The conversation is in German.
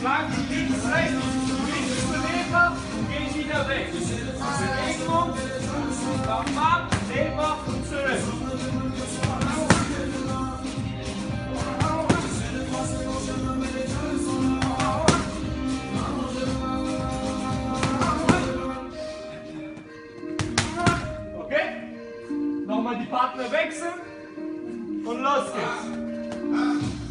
Schrank links, rechts, links Leber und gehen wieder weg. Bewegung, bam, bam, Leber und zurück. Nochmal die Partner wechseln und los geht's.